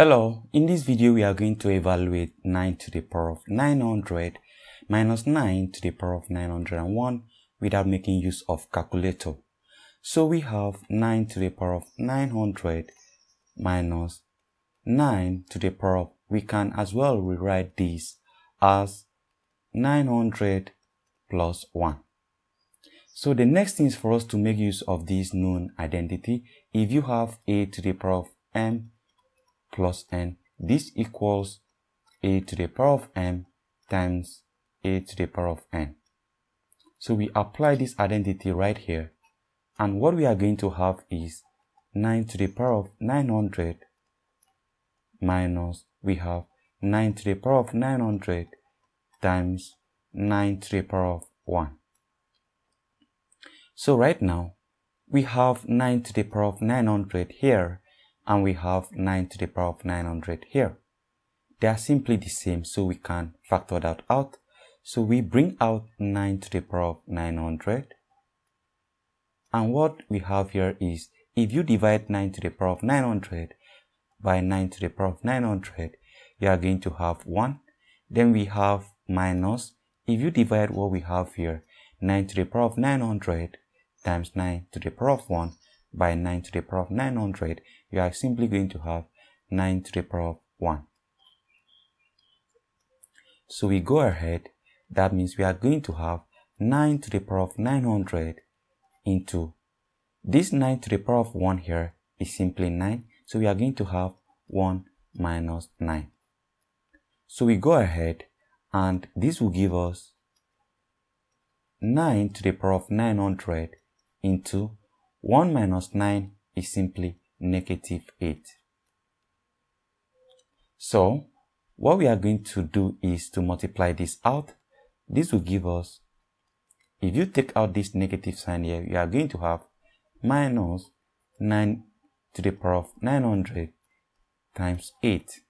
Hello, in this video we are going to evaluate 9 to the power of 900 minus 9 to the power of 901 without making use of calculator. So we have 9 to the power of 900 minus 9 to the power of, we can as well rewrite this as 900 plus 1. So the next thing is for us to make use of this known identity. If you have a to the power of m plus n. This equals a to the power of m times a to the power of n. So we apply this identity right here. And what we are going to have is 9 to the power of 900 minus we have 9 to the power of 900 times 9 to the power of 1. So right now, we have 9 to the power of 900 here and we have 9 to the power of 900 here. They are simply the same, so we can factor that out. So we bring out 9 to the power of 900. And what we have here is, if you divide 9 to the power of 900 by 9 to the power of 900, you are going to have 1. Then we have minus, if you divide what we have here, 9 to the power of 900 times 9 to the power of 1, by 9 to the power of 900, you are simply going to have 9 to the power of 1. So we go ahead, that means we are going to have 9 to the power of 900 into this 9 to the power of 1 here is simply 9. So we are going to have 1 minus 9. So we go ahead and this will give us 9 to the power of 900 into 1 minus 9 is simply negative 8. So, what we are going to do is to multiply this out. This will give us, if you take out this negative sign here, you are going to have minus 9 to the power of 900 times 8.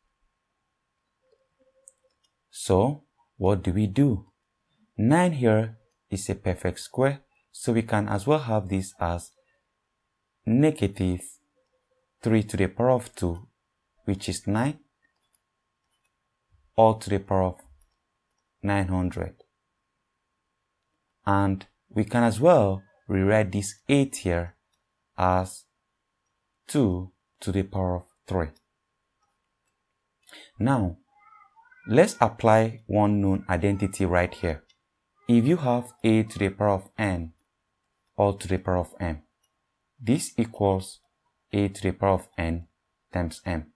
So, what do we do? 9 here is a perfect square, so we can as well have this as negative 3 to the power of 2, which is 9, all to the power of 900. And we can as well rewrite this 8 here as 2 to the power of 3. Now, let's apply one known identity right here. If you have a to the power of n, all to the power of m, this equals a to the power of n times m.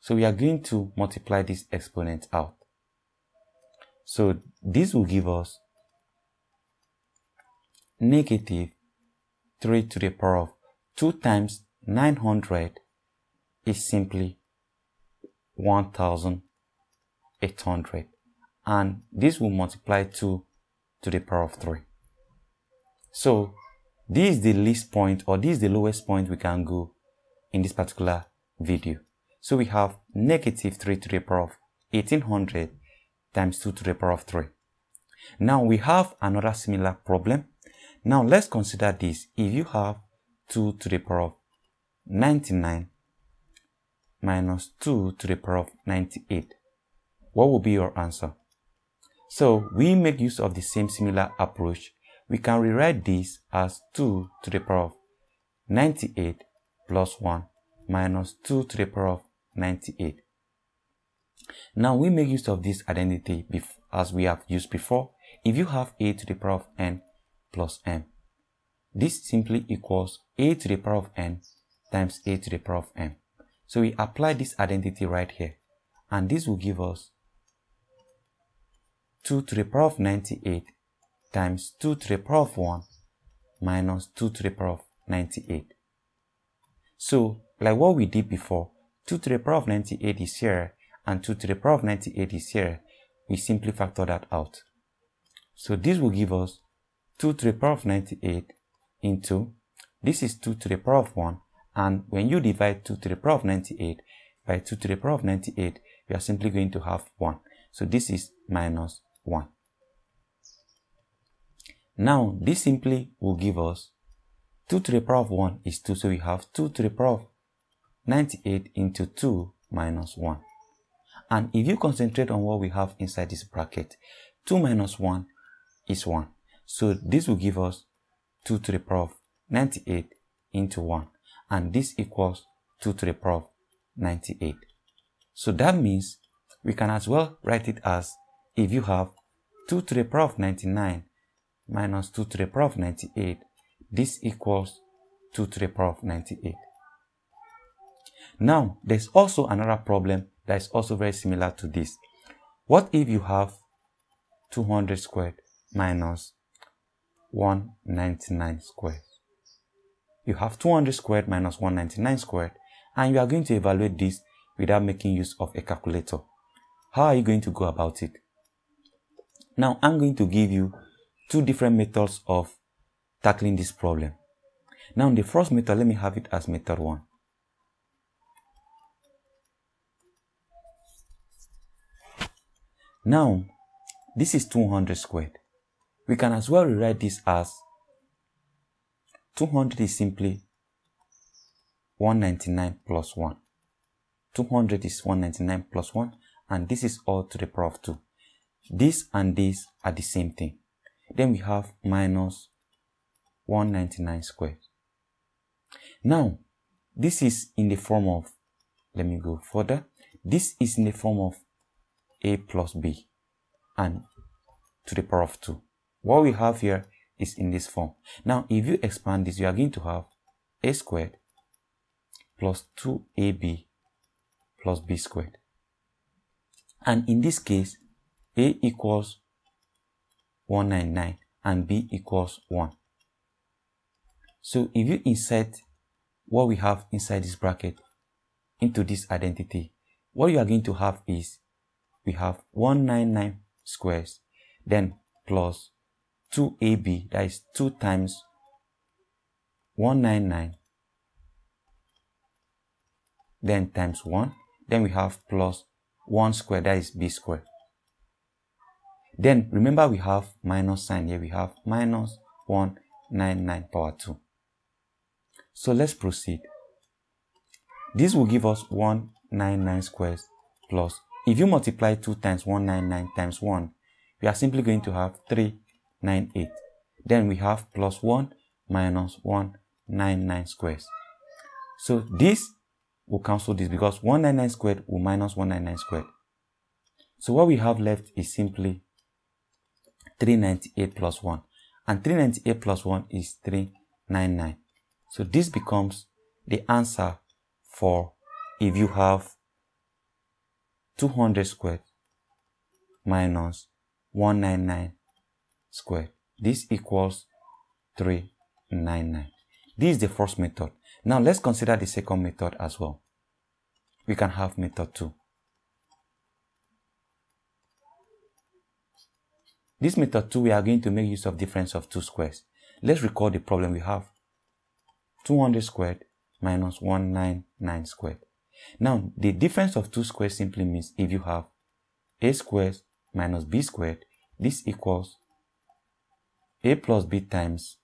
So we are going to multiply this exponent out. So this will give us negative 3 to the power of 2 times 900 is simply 1800 and this will multiply 2 to the power of 3. So this is the least point or this is the lowest point we can go in this particular video. So we have negative 3 to the power of 1800 times 2 to the power of 3. Now we have another similar problem. Now let's consider this. If you have 2 to the power of 99 minus 2 to the power of 98, what will be your answer? So we make use of the same similar approach we can rewrite this as 2 to the power of 98 plus 1 minus 2 to the power of 98. Now we make use of this identity as we have used before. If you have a to the power of n plus m, this simply equals a to the power of n times a to the power of m. So we apply this identity right here and this will give us 2 to the power of 98 times 2 to the power of 1 minus 2 to the power of 98. So, like what we did before, 2 to the power of 98 is here and 2 to the power of 98 is here. We simply factor that out. So this will give us 2 to the power of 98 into, this is 2 to the power of 1 and when you divide 2 to the power of 98 by 2 to the power of 98, you are simply going to have 1. So this is minus 1. Now, this simply will give us 2 to the power of 1 is 2, so we have 2 to the power of 98 into 2 minus 1. And if you concentrate on what we have inside this bracket, 2 minus 1 is 1. So this will give us 2 to the power of 98 into 1. And this equals 2 to the power of 98. So that means we can as well write it as if you have 2 to the power of 99 minus 2 to the power of 98, this equals 2 to the power of 98. Now, there's also another problem that is also very similar to this. What if you have 200 squared minus 199 squared? You have 200 squared minus 199 squared, and you are going to evaluate this without making use of a calculator. How are you going to go about it? Now, I'm going to give you two different methods of tackling this problem. Now, the first method, let me have it as method 1. Now, this is 200 squared. We can as well rewrite this as 200 is simply 199 plus 1. 200 is 199 plus 1 and this is all to the power of 2. This and this are the same thing. Then we have minus 199 squared. Now, this is in the form of, let me go further. This is in the form of a plus b and to the power of 2. What we have here is in this form. Now, if you expand this, you are going to have a squared plus 2ab plus b squared. And in this case, a equals 199 and b equals 1. So if you insert what we have inside this bracket into this identity, what you are going to have is we have 199 squares, then plus 2ab, that is 2 times 199, then times 1, then we have plus 1 square, that is b square. Then remember we have minus sign here, we have minus 199 power 2. So let's proceed. This will give us 199 squares plus if you multiply 2 times 199 times 1, we are simply going to have 398. Then we have plus 1 minus 199 squares. So this will cancel this because 199 squared will minus 199 squared. So what we have left is simply 398 plus 1. And 398 plus 1 is 399. So this becomes the answer for if you have 200 squared minus 199 squared. This equals 399. This is the first method. Now let's consider the second method as well. We can have method 2. This method 2, we are going to make use of difference of two squares. Let's recall the problem we have. 200 squared minus 199 squared. Now, the difference of two squares simply means if you have a squared minus b squared, this equals a plus b times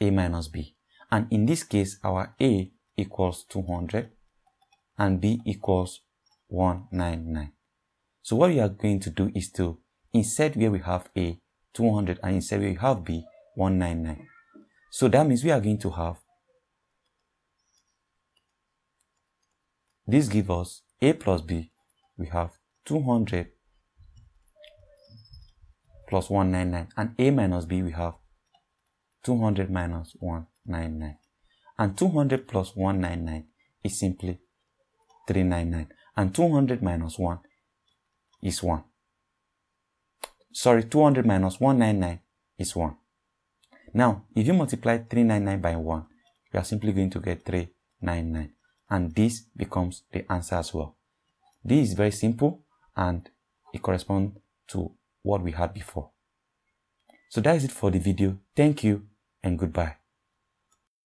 a minus b. And in this case, our a equals 200 and b equals 199. So what we are going to do is to insert where we have a 200 and insert where we have b 199. So that means we are going to have this gives us a plus b. We have 200 plus 199 and a minus b we have 200 minus 199 and 200 plus 199 is simply 399 and 200 minus 1 is 1 sorry 200 minus 199 is 1 now, if you multiply 399 by 1, you are simply going to get 399. And this becomes the answer as well. This is very simple and it corresponds to what we had before. So that is it for the video. Thank you and goodbye.